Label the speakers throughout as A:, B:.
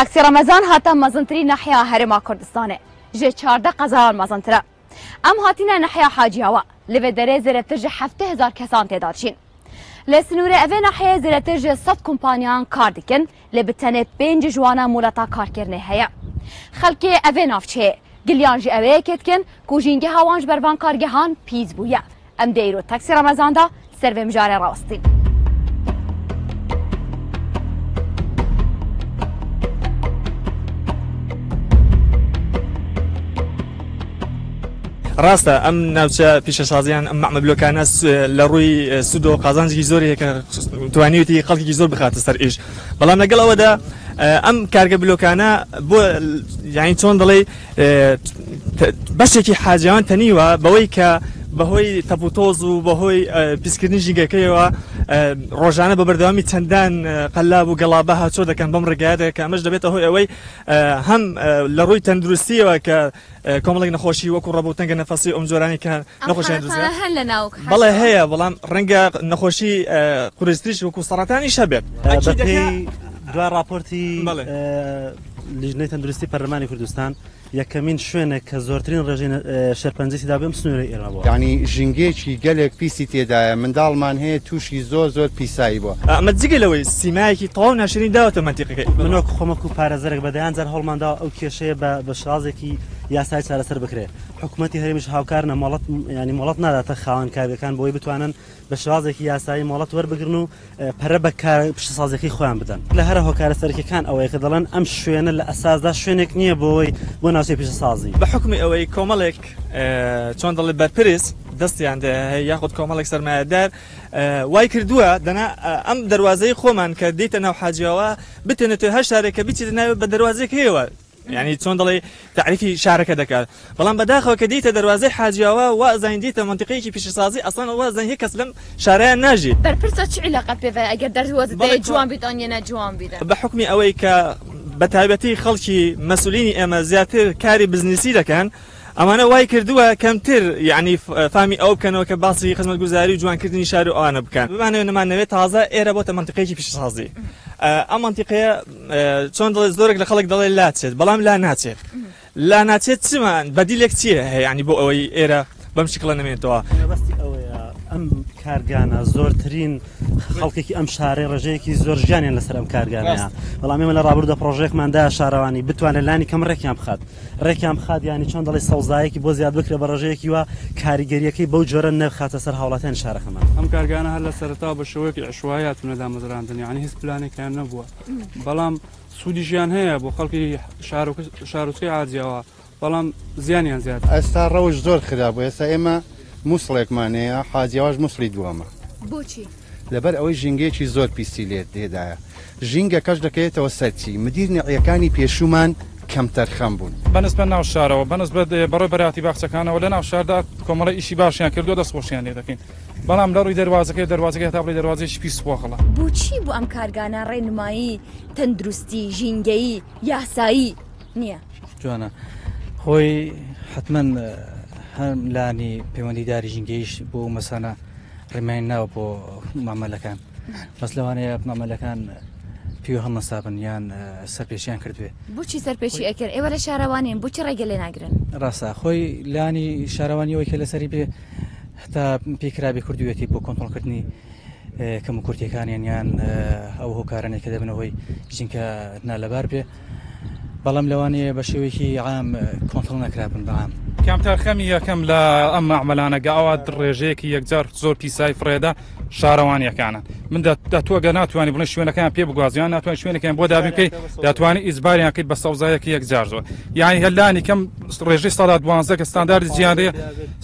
A: Taksiramezan hata mazıntirî neheya Herêma Kurdistanê ji çarde qezayan mazintire. Em hatîne neheya haciya we li vê derê zêretir ji heftê hezar kesan têda çîn. Li sinûrê evê neheyê zêretir ji sed kompanyan kar dikin lê bi tenê pêncî jwana muleta karkirinê heye. Xelkê evê navçeyê giliyan ji evê ketkin ku jîngeha wan ji bervan kargehan pîz bûye. Em dêro taksî remezan da servê mijare rawestîn.
B: ڕاستە ئەم ناوچە پیشەسازیان ئەم مەمەبلۆکانە لە ڕووی سود و قازانجی زۆری توانیوتی خەڵکی زۆر بخاتە سەر ئیش بەڵام لەگەڵەوەدا ئەم کارگە بلۆکانە بۆ یانی چۆن دەڵێ بەشێکی حاجیان تەنیوە بەوەی کە بەهۆی تەپوتۆز و بەهۆی پیسکردنی ژینگەکەیەوە ڕۆژانە بە بەردەوامی چەندان قەلاب و گەڵابە هاچۆ دەکەن بەم ڕگایەت کە ئەمەش دەبێتە هۆی ئەوەی هەم لە ڕووی تەندروستیەوە کە کۆمەڵێک نەخۆشی وەکو ڕەبوو تەنگە نەفەسی ئەم زۆرانی کە نەخۆشیان بەڵێ هەیە بەڵام
C: ڕەنگە نەخۆشی قورستریش وەکو سەڕاتانی شەبێت دوای راپۆرتی لیژنەی تەندروستی پەرلەمانی کوردستان یەکەمین شوێنێک کە زۆرترین ڕژین شەرپەنجیدا بم سنووری ئێرەوە ینی
D: ژنگێکی گەلێک پیسی تێدایە منداڵمان
C: هەیە تووشی زۆر زۆر پیسایی بووە ئەمە جگەلەوەی سیمایەکی تەواو ناشرین داوەتە منتیقەکەی منۆک خۆمەک و پارەزەرێک بەدەیان جار هەڵماندا ئەو کێشەیە بە شازێکی یاسای چارەسەر بکرێ حکوومەتتی هەرمیش هاوکار نەمەڵەت ینی مڵەت ناداتە خاوەن کارەکان بۆی بتوانن بە شوازێکی یاسایی مڵەت وەربگرن و پەرە بە پیش سازێکی خۆیان بدەن لە هەرە هۆکارە سەرکەکان ئەوەیە کە دەڵێن ئەم شوێنە لە ئەسازدا شوێنێک نییە بۆەوەی بۆ ناوچەی پیشە سازی بە
B: حکومی ئەوەی کۆمەڵێک چۆن دەڵێت بەرپرس دەستیان یاخود کۆمەڵێک سەرمایەدار وای کردووە دەنا ئەم دەواازەی خۆمان کە دیتە ناو حاجیەوە بتێنێت هەر شارێکە بچیت ناوێت بە دەواازێک هەیەوە يعني چۆن دەڵێ تعریفی شارەکە دەکات بەڵام بەداخەوە کە دیتە دەواازەی حاجیاوە و زانیتە منطقەیەکی اصلا ئەسان زين زەن هیچ کەس ناجي بر ناژیت
A: بەرپرسە چ علاقات پێوە ئەگەر دەروازت جوان بیت ئەنیە جوان بیت
B: بە حکمی ئەوەی کە بە تایبەتی خەڵکی مەسولینی ئێمە زیاتر کاری بزنسی دەکەن. ئەمانە وای کردووە کەمتر یعنی فامی ئەو بکەنەوە کە باسی خزمەت گوزاری و جوانکردنی شار و ئەوانە بکەن بمانەوە نەمانەوێت تازە ئێرە بۆتە منطقێکی پیشسازی. ئەم منتیقەیە چۆن دڵێ زۆرێک لە خەڵک دەڵێ لا چێت بەڵام لا ناچێت لا ناچێت چمان بەدیلێک چیە هەیە ینی بۆ ئەوەی ئێرە بەم شکڵە نمێتەوە
C: کارگانە زۆرترین خەڵکێکی ئەم شارەی ڕژەیەکی زۆر ژیانیان لەسەر ئەم کارگانەیە بەڵام ئێمە لە ڕابردە پرۆژێکماندا شارەوانی بتوانێت لانی کەم ڕێکیان بخات ڕێکیان بخات ینی چۆن دەڵی سەوزایەکی بۆ زیاد بکرێ بە ڕژەیەکی وە کاریگەریەکەی بەو جۆرە نەخاتە سەر هاوڵاتیان شارەخەمان ئەم
B: کارگانە هەر لە سەرتا بە شوەیەکی عشوایاتونەدا مەزراندنی عنی هیچ پلانێکیان نەبووە بەڵام سوودی ژیان هەیە بۆ خەڵکی شارۆچی عادیەوە بەڵام زیانیان
D: زیاد ئێستا ڕەوش زۆر خراپە ئێستا ئێمە مووسڵێکمان هەیە حاجیاواش مووسری دووەمە بۆچی لەبەر ئەوەی ژنگێکی زۆر پیسی لێت دێدایە ژینگە کەش دەکەوێتەوە سەرچی مدیر نەقیەکانی پێشومان کەمتەرخەم بوون
E: بەنسبە ناو شارەوە بەنس بە بەڕۆ بەراتی باخچەکانەوە لە ناو شاردا کۆمەڵە ئیشی باشیان کردو دەستخۆشیان لێ دەکەین بەڵام لە ڕووی دەواازەکەی دەواازەکە تا بڵی دەواازێکی پیسخۆخڵە
A: بۆچی بۆ ئەم کارگانە ڕێنمایی تەندروستی ژینگەی یاسایی نییە
C: جوانە خۆی حتمما هەم لانی پەیوەندیداری ژنگگەیش بۆ مەسانە ڕێمای ناو بۆ مامەلەکان بەس لەوانەیە مامەلەکان پێ هەڵ نەسابن یان سەرپێشیان کردوێ
A: بچی سەرپێشی ئەکرد ئێوە لە شارەوانین بچی ڕێگە لێ ناگرن
C: ڕاستە خۆی لانی شارەوانیەوەی کە لەسەری بێ هەتا پێکرابی کردوێتی بۆ کۆنتۆلکردنی کەم و کورتەکانیان یان ئەو هۆکارانێک کە دەبنەوەی ژینکە نالەبار بێ بەڵام لەوانەیە بە شێوەیەکی عام کۆنتۆل نەکرابن بەعام
E: کامتار خەمی یەکەم لە ئەم عملانەگە ئەوە ڕێژەیەکی یەکجار زۆر پیسای فرێدا شارەوانیەکانن من دەتوەگە ناتوانانی بڵێن شوێنەکان پێ بگوازیان ناتوان شوێنەکەیان بۆ دابیکەی دەتوانانی ئیزباریان کرد بە سەوزایەکی یەکجار زۆر یانی هەلانی کەم ڕێژی سادا دوانزە کە ستانداری زیانێ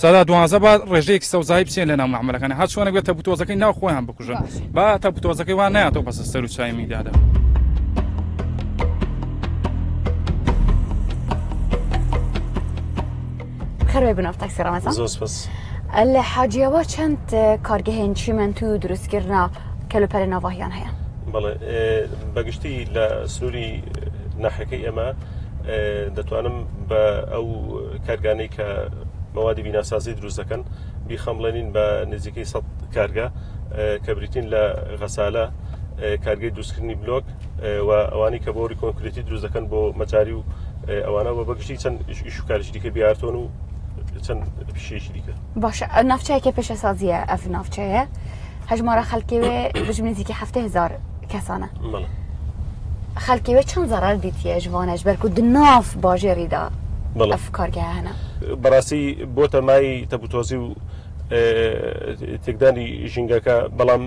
E: سادا دوانزە بە ڕێژەیەکی سەوزای بچێن لە نامەکان هات شوێنە بێتە بوتۆزەکەی ناوخۆیان بکوژن با تا بوتۆزەکەی وان نایاتەوە بەسەر سەر و چای میدادا.
A: خەرێ بنەف تاکسیرا مەسا زۆر سپاس لە حاجیەوە چەند کارگەهێن چیمەند و دروستکردنا کەلوپەرە ناواهیان هەیە
E: بەڵێ بەگشتی لە سنووری نەحەکەی ئەمە دەتوانم بە ئەو کارگانەی کە مەوادی بیناسازی دروست دەکەن بیخەمڵێنین بە نزیکەی سە کارگا کە بریتین لە غەسالە کارگەی دروستکردنی بلۆک و ئەوانی کە بۆری کۆنکرێتی دروست دەکەن بۆ مەجاری و ئەوانە بە بەگشتی چەند ئیش و کارشی دیکە بیارتۆن و چەند پیشێکی دیکە
A: باشە ناوچەیەکە پێشە سازیە ئەف ناوچەیە هەژمارە خەلکێوێ بژم نزیکی هزار کەسانە خەلکیوێ چەند زەرار دیتیە ژوانەش بەرکو دناف باژێریدا ئەف کارگە هەنا
E: بەڕاستی بۆتە مای تەبوتۆزی و تێکدانی ژینگەکە بەڵام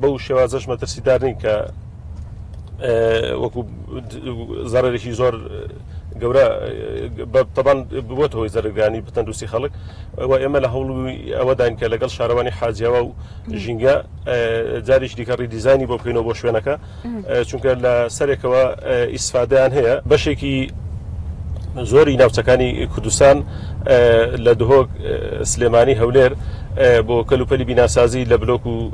E: بەو شێوازەش مەترسیدار نین کە وەکو زارێکی زۆر گەورە تەبان بۆتەوەی زەرگانی بتەندوسی خەڵک و ئێمە لە هەوڵوی ئەوەدان کە لەگەڵ شارەوانی حاجیاوە و ژینگە جاریش دیکەڕی دیزانی بۆ بکەینەوە بۆ شوێنەکە چونکە لە سەرێکەوە ئیسفادەیان هەیە بەشێکی زۆری ناوچەکانی کوردستان لە دهۆک سلێمانی هەولێر بۆ کەلوپەلی بیناسازی لە بلۆک و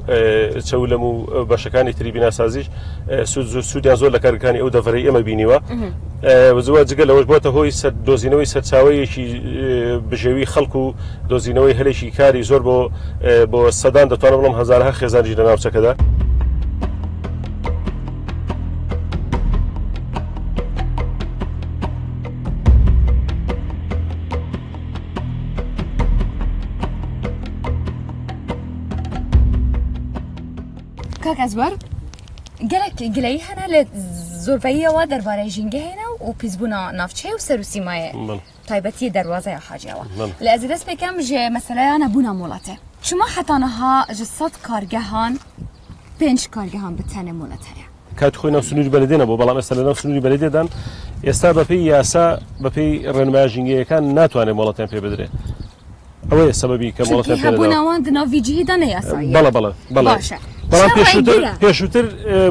E: چەولەم و بەشەکانی تری بیناسازیش سوودیان زۆر لە کارەکانی ئەو دەفرەی ئەمە بینیوە زووە جگە لەوەش بۆتە هۆی دۆزینەوەی سەرچاوەیەکی بژێوی خەڵکو و دۆزینەوەی هەلێکی کاری زۆر بۆ بۆ سەدان دەتوانە بڵم هزارها خێزانجی لە ناوچەکەدا.
A: کاک ئەزبەر گەلک گلەی هەنا لە زۆربەیەوە دەربارەی ژینگە هێنا و پیسبوونا ناوچەی و سەر و سیمایە تایبەتی دەواازای حاجەوە لە ئەزی دەست پێکەم ژێ مەسەلەیانە بوونا مڵاتێ شما حتانەها ji سەد کارگەهان پێنج کارگەهان بتەنە مڵەت هەیە
E: کات خۆی ناو سنووری بەلدێنە بۆ بەڵام ئێستا لە ناو سنووری بەلدێدان ئێستا بەپی یاسا بەپی ڕێنمای ژنگەکان ناتوانێت مڵەتیان پێ بدرێت ئەوەیە سەبەبی کە مڵەتیان بلا بلا بلا باشە بەڵام پێشتر پێشتر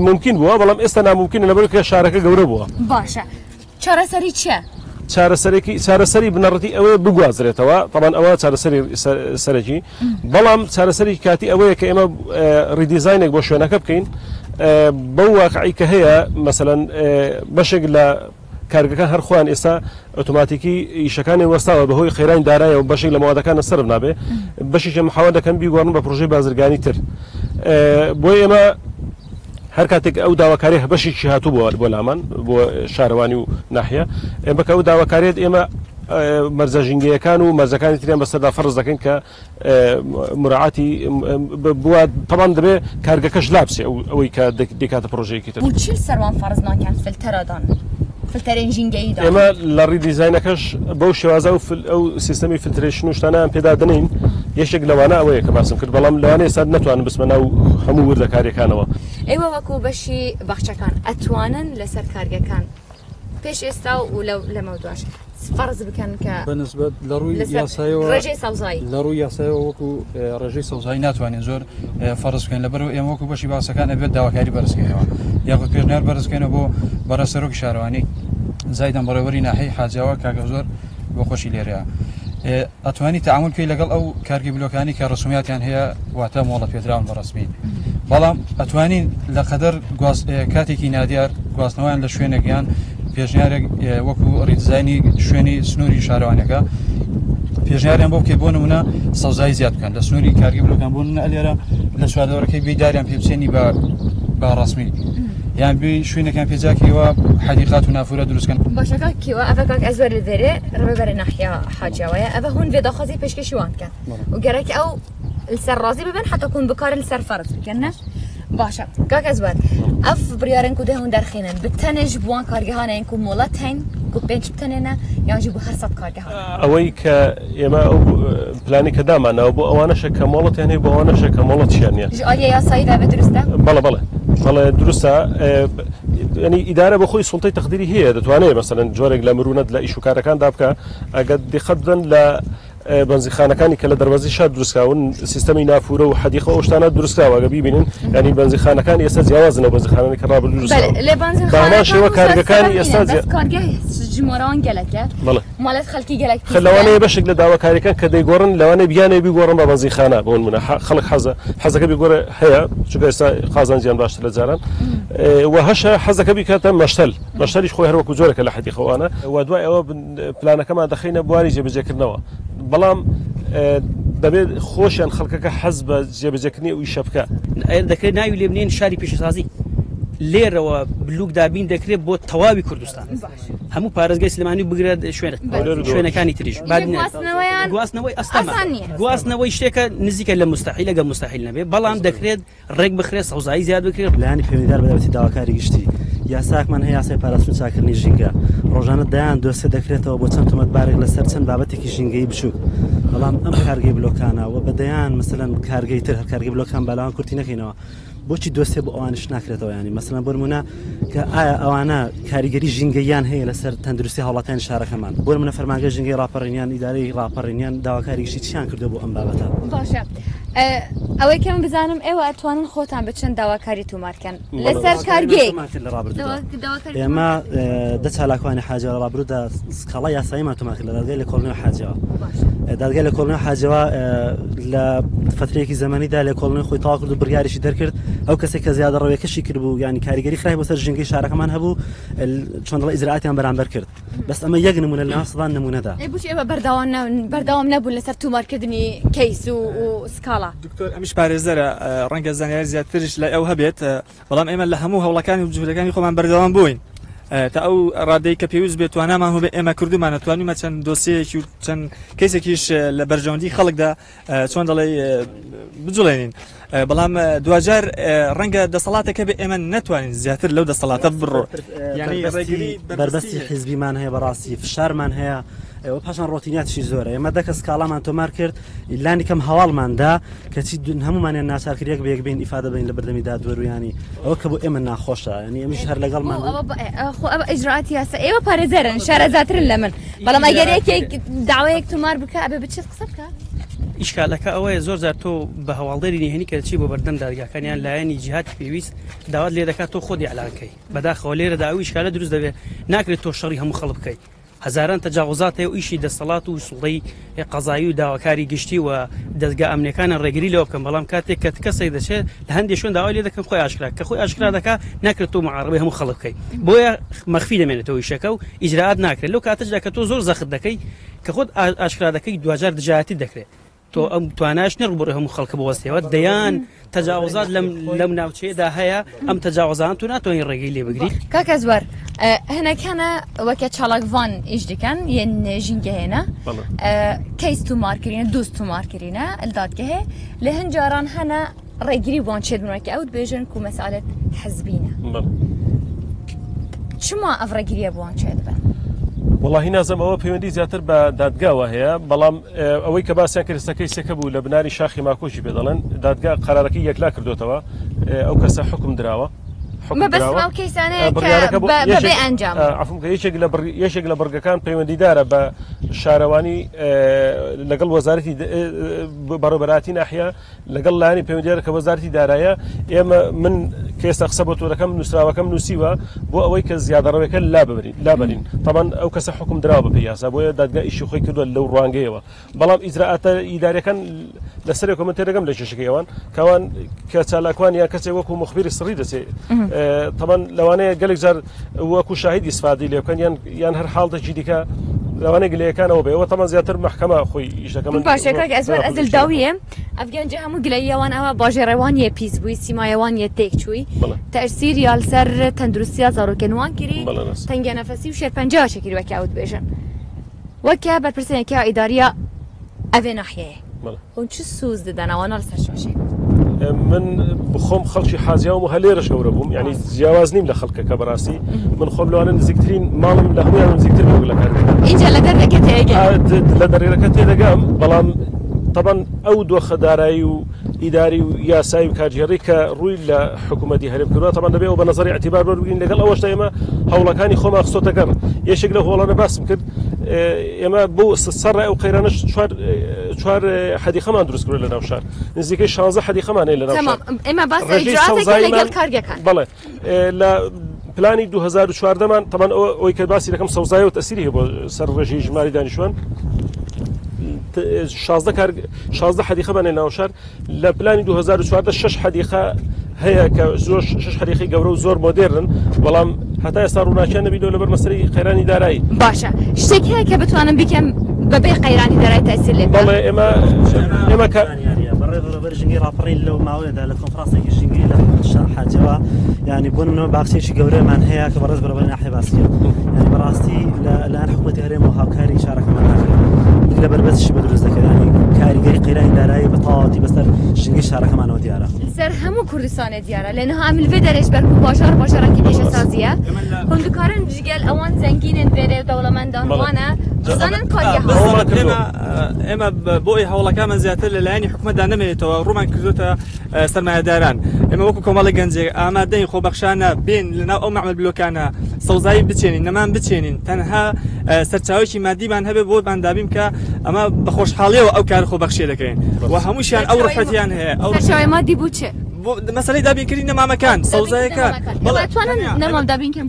E: ممکن بووە بەڵام ئێستا ناممکنە لەبەر کە شارەکە گەورە بووە
A: باشە چارەسەری چیە؟
E: چارەسەرێکی چارەسەری بنەڕەتی ئەوە بگوازرێتەوە تەمان ئەوە چارەسەری سەرەکی بەڵام چارەسەری کاتی ئەوەیە کە ئێمە ڕیدیزینێک بۆ شوێنەکە بکەین بەو واقعی کە هەیە مەمثلەن بەشێک لە کارگەکە هەرخواان ئێستا ئۆتوماتیکی ئیشەکانی وەستاوە بەهۆی خێرانی دارایە و بەشێک لە ماوادەکانە سرم نابێ بەشیشە مححاوا دەکەم بیگوارن بە پروژەی بازرگانی تر. بۆ ئێمە هەر کاتێک ئەو داواکاری هەبەشیی هاتوو بۆ بۆ لامان بۆ شارەوانی و ناحیە ئێمە کە ئەو داواکارێت ئێمە مەرزە ژنگەکان و مەرزەکانی تریان بەسەدا فەرز دەکەن کە مراعاتی بووە تەمان دەبێت کارگەکەش لاپسی ئەوەی کە دەکاتە پرۆژەیەکی تر
A: سەروان فەرزناکەن فلتەرەدان. فلتەرنجینگەی ئێمە
E: لە ڕی دیزینەکەش بەو شێوازە و ئەو سیستمی فلترێشن و شتانیان پێدا دنین یەشێک لەوانە ئەوەیە کە باسم کرد بەڵام لەوانێ ساد نتوانن بسمە ناو هەموو وردەکارەکانەوە
A: ئێوە وەکو بەشی باخچەکان ئەتوانن لەسەر کارگەکان پێش ئێستا و لەمەودواش فەرز بکەن کە
E: بەنسبت
B: لە ڕووی یاسایەوە ڕێژەی ساوزایی لە ڕووی یاسایەوە وەکو ڕێژەی ساوزایی ناتوانین زۆر فەرز بکەن لە بەرەوە ئێمە وەکو بەشی باسەکانە بێت داواکاری بەرزکەنەوە یاخود پێشنیار بەرزکەنە بۆ بەرەسەرۆک شارەوانی زایدەم بەڕێوەری ناحی حاجاوە کاگە زۆر بۆ خۆشی لێرەیە. ئەتوانی تعامل کوی لەگەڵ ئەو کارگی بلۆکانی کە ڕسومیاتیان هەیە واتە مۆڵە پێراون بە ڕسمین. بەڵام ئەتوانین لە قەدەر کاتێکی نادیار گواستنەوەیان لە شوێنێکیان پێشنیارێک وەکو ڕیتزانی شوێنی سنووری شارەوانەکە پێژیاریان بۆ بکە بۆ نمونە سەوزای زیاد بکەن لە سنووری کارگی بلوکان بۆ لێرە لە سوادەوەەکەی بیداریان پێبچێنی بە با ڕسمی یان بی شوێنەکان پێجاکەوە
C: حدیقات و نافورە دروستکەن
A: باشەکە کیوە ئەفکک ئەزەر دەرێ ڕێبەر ناحیا حاجاوەیە ئەە هون بێداخوازی پێشکەشیوان بکەن و گەرەك ئەو سەر ڕازی ببن حتەکون بکار لەسەر فەرز بکەن نەش؟ باشە گاکەزبات ئەف بریارن کو دەون دەرخێنن بتەنش بووان کارگەهانەن کو مۆڵەت هەین کو پێنج بتەنێنە یانجی بۆ هەرسەد کارگەهان
E: ئەوەی کە ئێمە پلانی کە دامانەوە بۆ ئەوانەشە کە مۆڵەت هێنێ بۆ ئەوانەشە کە مۆڵەت چیانە
A: یاسایی بە درستە
E: بەڵە بڵێ بەڵێ درستە ینی ئیدارە بەخۆی سڵتەی تەخدیری هەیە دەتوانێت مەمثلەن جۆرێک لە مرونەت لە ئیشوکارەکان دابکە ئەگەت دقەت بدەن لە بنزیخانەکانی کە لە دەواازی شاد دروستکاون سیستمی نافورە و حەدیخە ئەوشتانە دروستکاوەگە ببینن ینی بنزیخانەکان ئێستا جیاوازنەوە بنزیخانەکە ڕابلو
A: لێ بانشێوە کارگەکانی ئێستا ji morawan geleke malet xelkî gelek xewanê
E: beşek li dawakarikan ke dêgorin lewanê biyanê bîgorin babazîxana bûn min xelk heze hezeke bîgore heye çünkü êsta xazanciyan baştir li zaran we heşe hezeke bîkete meştel meştelî xwe her wekû zoreke li hedî xewana we dua ew planekema dixeyne buwarî jêbijêkirinawa بەڵام دەبێت خۆشیان خەڵکەکە حەز بە جێبجەکردنی ئەوی شەپکە دەکرێت ناوی لێ بنێن شاری پیشسازی لێرەوە بلوک دابین
D: دەکرێت بۆ تەواوی کوردستان هەموو پارێزگای سلمانی بگرێت شوێن شوێنەکانی تریش گواستنەوەی ئەستەما گواستنەوەی شتێکە نزیکە لە مستحیل لەگە مستحیل نەبێ بەڵام دەکرێت ڕێک بخرێت سەوزایی زیاد بکرێت پلانی پێمیدار بەدەبێتی داواکاری گشتی یاساکمان
C: هەیە یاسای پاراستون چاکردنی ژینگە ڕۆژانە دایان دۆستێ دەکرێتەوە بۆ چەند تومەتبارێک لەسەر چەند بابەتێکی ژینگەی بچوو بەڵام ئەم کارگەی بلۆکانەوە بەدەیان مثلەن کارگەی تر هەر کارگەی بلۆکان بەلاوان کورتی نەکەینەوە بۆچی دۆستێ بۆ ئەوانش ناکرێتەوە ینی مەسەن بۆرمونە کە ئایا ئەوانە کاریگەری ژینگەیان هەیە لەسەر تەندروستی هەڵاتیان شارەکەمان بۆ منە فەرماگە ژنگی ڕاپەڕینیان ئیداری ڕاپەڕینیان داواکاریشی چیان کردو بۆ ئەم بابەتە
A: باشە. ئەوەی کەم بزانم ئەوە ئەتوانن خۆتان بچن داواکاری تومارکەن لەسەر کارگەی
C: ئێمە دەچالاکوانی حاجە ڕابرودا سکڵە یاساییمان توماکرد لە دەرگەی لە کۆڵنەوە حاجەوە. دادگای لە کۆڵنی حاجەوە لە فترێکی زمانیدا لە کۆڵنی خۆی تاوا کرد و بریاریشی دەرکرد ئەو کەسێک کە زیادە ڕێکەشی کرد بوو ینی کاریگەری خراپ بەسەر ژنگی شارەکەمان هەبوو چۆندڵ ئیزراتیان بەرامبەر کرد بەس ئەمە یەک نمونە لە ناسدان نمونەدا
A: ئێوە بەرداوام بەرداوام نەبوو لەسەر تومارکردنی کەیس و سکاڵا دکتۆر ئەمیش
C: پارێزەرە
B: ڕەنگە زانیاری زیاترش لای ئەو هەبێت بەڵام ئێمە لە هەموو هەوڵەکانی و جوولەکانی خۆمان بەردەوام بووین تا ئەو ڕادەی کە پێویست بێت توانامان هو بە ئێمە کردومانە توانیمە چەند دۆسەیەکی و چەند کەسێکیش لە بەرژەوەندی خەڵکدا چۆن دەڵێ بجوڵێنین بەڵام دوجار ڕەنگە دەسەڵاتەکە بە ئێمە ناتوانین زیاتر لەو دەسەڵاتە بڕۆ
C: بەربەستی حیزبیمان هەیە بەڕاستی فشارمان هەیە ئەوە پاشان ڕۆتیناتشی زۆرە ئێمە دەکەس کاڵامان تۆمار کرد لانی کەم هەواڵماندا کەچی دون هەمومانیان ناساکرێک بەیەک بین ئیفادە بین لە بەردەمیدا دووەرویانی ئەوە کە بۆ ئێمە ناخۆشە ینی ئەمیش هەر لەگەڵمان
A: ئەجرات یاسە ئێوە پارێزەرن شارە زیاترن لە من بەڵام ئەگەر یەکێک داوایەک تۆمار بکە ئەبێ بچێت قسە بکە
D: ئیشکالەکە ئەوەیە زۆر زار تۆ بە هەواڵدەری نهێنی کە چی بۆ بەردەم دادگاکانیان لایەنی جیهات پێویست داوات لێ دەکات تۆ خۆی علاکەی بەداخەوە لێرە داوی شکالە دروست دەبێت ناکرێت تۆ شەڕی هەموو خەڵ بکەیت هەزاران تەجاوزات هەیە و ئیشی دەسەڵات و سوڵی قەزایی و داواکاری گشتی و دەستگا ئەمنەکانە ڕێگری لەوە بکەم بەڵام کاتێک کە کەسێک دەچێت لە هەندێک شوێن داوای لێ دەکەم خۆی ئاشکرا کە خۆی ئاشکرا دەکا ناکرێت تۆ معڕبی هەموو خەڵ بکەیت بۆیە مەخفی دەمێنێتەوە ویشەکە و ئیجرات ناکرێت لەو کاتەشدا کە تۆ زۆر زەخت دەکەی کە خۆت ئاشکرا دەکەی دوجار دجاتی دەکرێت تۆ ئەم تواناش نەڕبڕی هەموو خەڵکە بوەستەوە دەیان تەجاوزات لەم لەم ناوچێدا هەیە ام تەجاوزان تو ناتوانین ڕێگەی لێ بگریت
A: کاکە زوار هەنەکانە وەکە چاڵکڤان ئیش دیکەن یەن هنا هێنا تو تومارکردینە دوست تو لهن جاران هنا هەنجاران هەنە ڕێگیری بۆن چێدمونەکە ئەوت بێژن و مەسالت حەزبینە چما ئەڤڕێگیریە بۆن چێ دەبن
E: وڵی نازم ئەوە پەیوەندی زیاتر بە دادگاوە هەیە بەڵام ئەوەی کە باسییان کردستەکەی سەکە بوو لە بناری شاخی ماکۆشی پێدەڵێن دادگا قرارەکەی یەکلا کردوتەوە ئەو کەسە حکم درراوە یەشێک لە بەرگەکان پەیوەندیدارە بە شارەوانی لەگەڵ وەزارەتی بەڕۆبەراتی ناحیا لەگەڵ لانی پەیوەندیارە کە وەزارتی دارایە ئێمە من کە ئێستا قسە بۆ تۆرەکەم نووسراوەکەم نووسیوە بۆ ئەوەی کە زیادەڕەوەەکە لابرین لابرین تامان ئەو کەسە حکم درا بە پیاسا بۆیە دادگا ئیشی خۆی کردووە لەو ڕوانگەیەوە بەڵام ئیزراعاتە ئیدارەکان لەسەر کمنتێرەکەم لە چێشەکەیەوەن کەوان کە چالاکوان یا کەسێک وەکو مخبیری سڕی دەسێت تامان لەوانەیە گەلێک زار وەکو شاهید ئیسفادی لێکەن یان یان هەر حاڵدەجی دیکە لوانی گلی لەوانەیە گلەکانەوە بێ ئەوە تمام زیاتر خوی که از از افغان جه ئیشەکەم گلی ئەزمەر ئەزل داویە
A: ئەفگەنج یه پیز ئەوە باژێڕێوان یە یه بووی چوی یە تێک سر تەرسیر یالسەر تەندروستیا زارۆکەنوان کری تنگی نفسی و شێر بیشن شەکر وەکیاوت بێژن وەکە بەرپرسێنێکیا اداریا ئەوێ ناحەیە ئەوون چه سوز دەدەنەوانە لەسەر شوشێت
E: اه، من بخۆم خەڵکی حازیاوم و هەلێرش گەورە بووم ینی جیاواز نیم لە خەڵکە کە بەڕاستی من خۆم لەوانە نزیکترین ماڵم لە هەمویان نزیکتر بوو لە کار. لە دەرێنەکە دەگەم بەڵام طبعاً ئەو دۆخە دارایی و ئیداری و یاسایی و کارژێڕی کە ڕووی لە حکوومەتتی هەرم کردوە تەمان دەبێت و بە نظری اعتیبار ببین لەگەڵ ئەوەش ئێمە هەوڵەکانی خۆمە قسۆتەکەم یشێک لە هۆڵانە باسم کرد ئێمە آه، بۆ سەر ئەو قەیرانش چوار آه، آه، حەدیخەمان دروست کرد لە ناوشار نزیکەی 16 حەدیخەمانەی لە ناو
A: ئێمە باس لەگەڵ کارگەکان
E: بڵێ لە پلانی 2014مان تەمان ئەوەی کە باسی دەکەم سەوزای و تەسیری هەیە بۆ سەر ڕێژی ژماری دانیشتوان شازدە حەدیخە بەێ ناوشار لە پلانی 2014 شش حەدیخە هەیە کە زۆر شش حەریخی گەورە و زۆر مۆدێرن بەڵام هەتا ئێستا ڕووناچیان نەبیەوە لەبەر مەسری خێرانی دارایی
A: باشە شتێک هەیە کە بتوانم بکەم بەبێ قەیرانی دارای تاسیل لێ بەڵێ
E: ئێمە ئێمە بەڕێ بەژنگی راپڕیل لەو ماوەیەدا
C: لە کۆفرانسی جوری لە حاجەوە ینی بوون باخشێکی گەورەمان هەیە کە بەڕز بەرەبەر ناحێباسیە ینی بەڕاستی لەلاەن حکوومەتی هەرێمەوە هاوکاری شارەکەمان لە بەربەستشی بە دروست دەکەانی کاریگەری قیرانی دارایی بەتاڵاتی بەسەر شنگی شارەکەمانەوە دیارە
A: سەر هەموو کوردستانە دیارە لە نهاملێ دەرێش بەر باشار باشارەکی دێشە سازیە هەندکارن جگەل ئەوان زەنگینن بێرێ دەوڵەمەندانوانە
B: ئێمە بۆی هەوڵەکانمان زیاتر لە لایەنی حکومەدا نمێتەوە ڕوومان کردوتە سەرمایهداران ئێمە وەکو کۆمەڵی گەنجێ ئامادەین خۆبەخشانە بێن لەناو ئەو معمل بلۆکانە سەوزایی بچێنین نەمان بچێنین تەنها سەرچاوکی مادیمان هەبێ بۆ باندابیم کە ئەمە بەخۆشحاڵیەوە ئەو کار خۆبەخشێ دەکەین و هەمووشیان ئەو ڕفەتیان هەیە ئەو شوێ مادی بوو چێ مەسلەی دابینکردی نەمامەکان سەوزایەکان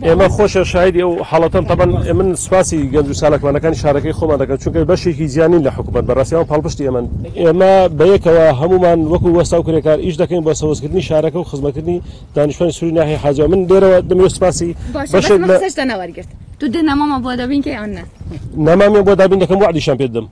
A: ئێمە
E: خۆشە شاید ئەو حڵەتەن تەبەن من سوپاسی گەنج و سالکمانەکان شارەکەی خۆمان دەکەن چونکە بەشێکی زیانی لە حکوومەت بەڕاستیان پاڵپشتی ئەمە ئێمە بەیەکەوە هەمومان وەکو وەستاو کرێکار ئیش دەکەین بە سەوزکردنی شارەکە و خزمەکردنی دانیشتوانی سووری ناهی حاجە من دێرەوە دەمێت سوپاسی بەشێک
D: تو دێ نەمامە بۆ دەبین کە یان نە
E: نەمامێ بۆ دابین دەکەم وعدی شان پێ دەم.